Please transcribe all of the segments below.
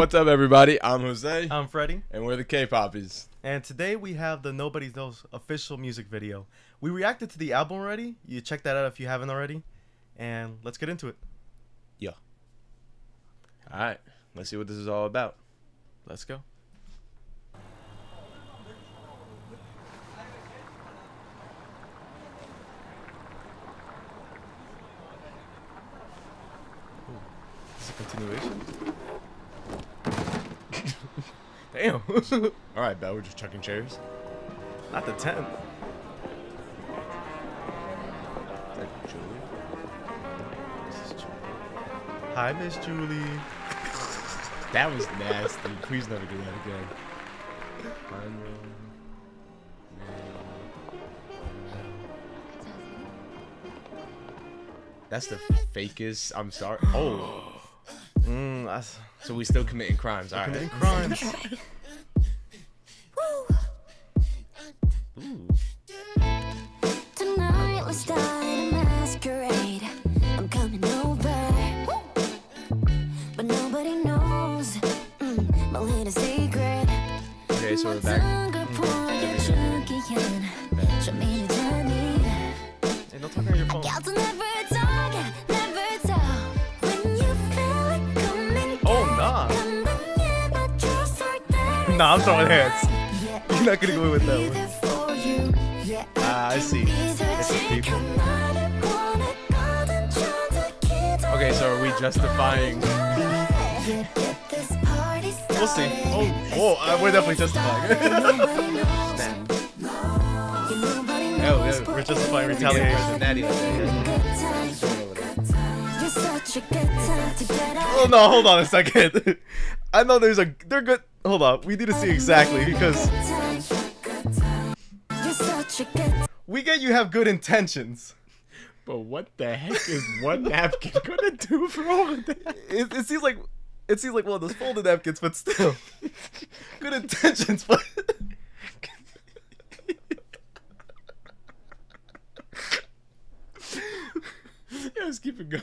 What's up, everybody? I'm Jose, I'm Freddie, and we're the K-Papis. and today we have the Nobody Knows official music video. We reacted to the album already. You check that out if you haven't already. And let's get into it. All right, let's see what this is all about. Let's go. A continuation? Damn. All right, Belle, we're just chucking chairs. Not the 10th. Is that Julie? This is Julie. Hi, Miss Julie. That was nasty. Please never do that again. That's the fakest. I'm sorry. Oh, So we're still committing crimes. All right. committing crimes. Ooh. Tonight let's start a masquerade. I'm coming over, but nobody knows mm, my little secret. Okay, so we're back. Hey, don't talk on your phone. Nah, I'm throwing hands. You're not gonna go away with that one. there for you. Yeah, Ah, I see. It's people. Okay, so are we justifying? We'll see. Oh, oh, uh, we're definitely justifying. Hell yeah, We're justifying retaliation. Natty. Oh no, hold on a second. I know there's a they're good. Hold on, we need to see exactly because we get you have good intentions. But what the heck is one napkin gonna do for all of that? It, it seems like it seems like one of those folded napkins, but still good intentions. But Yeah, let's keep it going.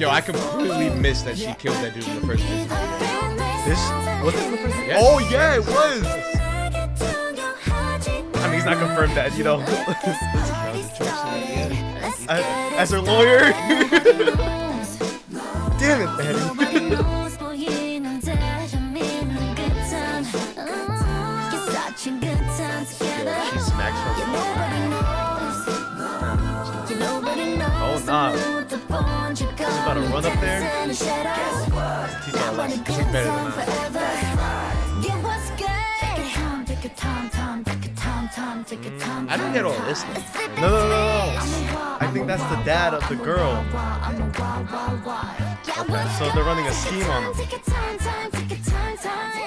Yo, I completely missed that she killed that dude in the first place. This was it in the first? Yeah. Oh yeah, it was. I mean, he's not confirmed that, you know. as, as her lawyer. Damn it, Eddie. She smacks her. Oh nah. She's about to run up there. Teach her a lesson. She's better than mm, I didn't get all this. No, no, no, no. I think that's the dad of the girl. Okay, So they're running a scheme on him.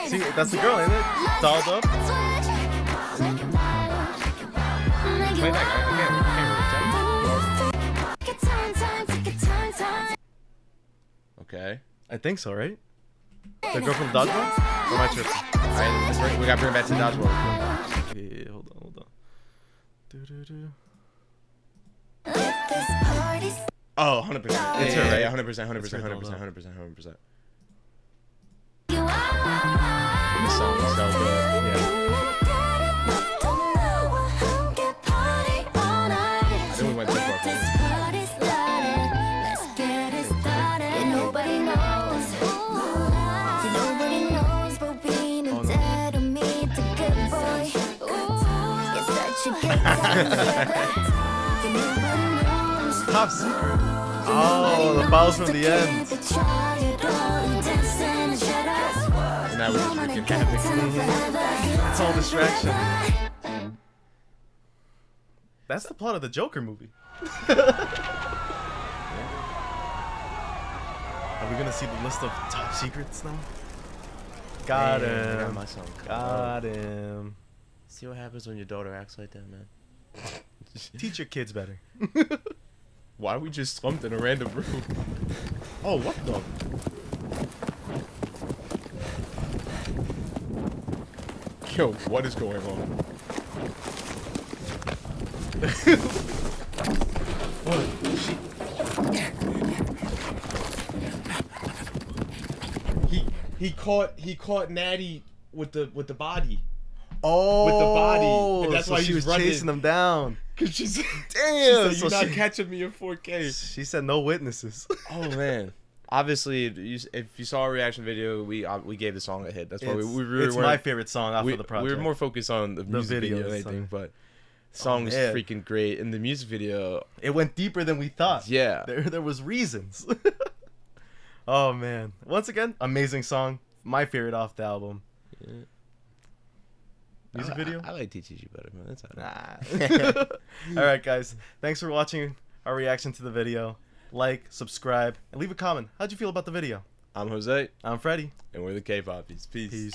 See, that's the girl, ain't it? Dolled up. Play that guy. Okay. I think so, right? The girl from Dodgeball? Or am I tripping? Alright, let's bring, we gotta bring it back to dodgeball. Yeah, hold on, hold on. Doo-doo-doo. Oh, 100%. It's Yeah, her, yeah, right? yeah. 100%, 100%, It's her 100%, dolled 100%, up. 100%. Top secret. Oh, the files from the end. And that was just Woman freaking ain't epic. It's all distraction. That's the plot of the Joker movie. Are we gonna see the list of top secrets now? Got Man, I got him. Got him. See what happens when your daughter acts like that, man. Teach your kids better. Why are we just slumped in a random room? Oh, what the? Yo, what is going on? what? He he caught he caught Natty with the with the body. Oh, With the body, and that's so why she he was running. chasing them down. Cause she's Damn, she's so like, you're not she- catching me in 4K. She said no witnesses. Oh man. Obviously, if you saw our reaction video, we uh, we gave the song a hit. That's why we, it's we really it's my favorite song off we, of the project. we were more focused on the music video than anything, but the song is man. freaking great. And the music video, It went deeper than we thought. yeah, There, there was reasons. oh man! Once again, amazing song. My favorite off the album. Yeah. Music I- video. I, I like TTG better, man. That's all right. Nah. All right, guys. Thanks for watching our reaction to the video. Like, subscribe, and leave a comment. How'd you feel about the video? I'm Jose, I'm Freddie. and we're the K-Papis. Peace. Peace.